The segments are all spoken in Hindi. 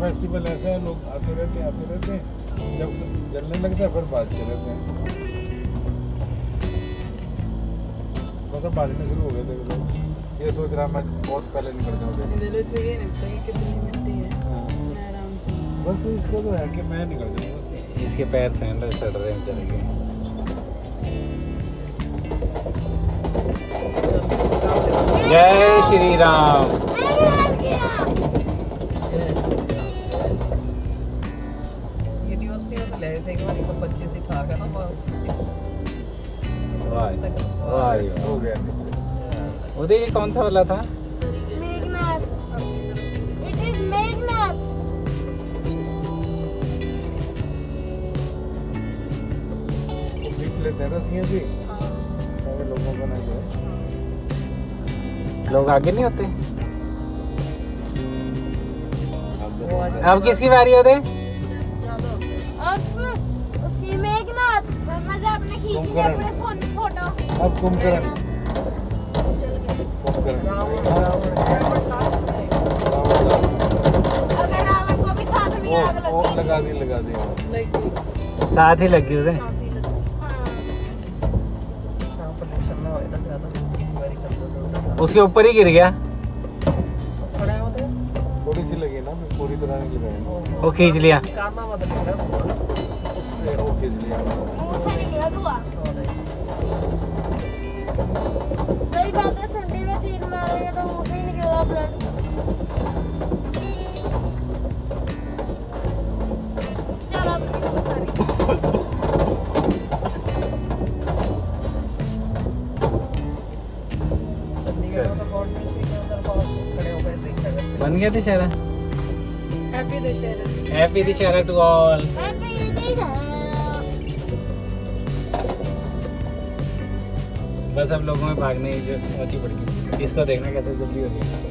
फेस्टिवल ऐसा है लोग आते रहते हैं आते रहते हैं। जब जलने लगता है फिर बाजते रहते हैं। मतलब बाजने शुरू हो गए थे लोग ये सोच रहा मैं बहुत पहले निकल जाऊँ। ये है। से बस इसको तो है कि मैं निकल जाऊँगा इसके पैर सैंडल सड़ रहे हैं चले गए। जय श्री राम। में तो ले थे कि को बच्चे सिखा कर ना बस। वाह वाह हो गया। नीचे उदय ये कौन सा वाला था? लेते हैं लोगों को ना लोग आगे नहीं होते? अब किसकी बारी होते अब अब कुंभकर्ण ओ, लगा दी लगा दी। हाँ। साथ ही लगी। उसे उसके ऊपर ही गिर गया? हैं थोड़ी सी लगी ना पूरी तरह नहीं लगाई। वो खींच लिया। वो खींच लिया। सही बात है में तीन मारेंगे तो मुँह से ही। निकलेगा ब्लड चलो अब हो बन गया Dussehra happy Dussehra happy Dussehra to all happy Eid बस अब लोगों में भागने की जो ऊँची पड़ गई। इसको देखना कैसे जल्दी हो है हो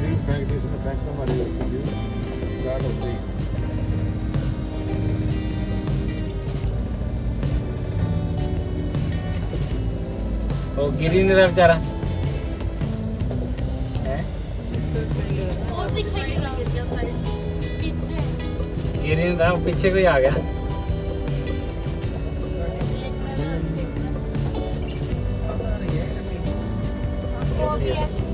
भी फेंक दी उसने फेंक तो मारी स्टार्ट होती वो गिरी नहीं रहा बेचारा। गिरी रहा। नहीं रहा वो पीछे कोई आ गया। Yes.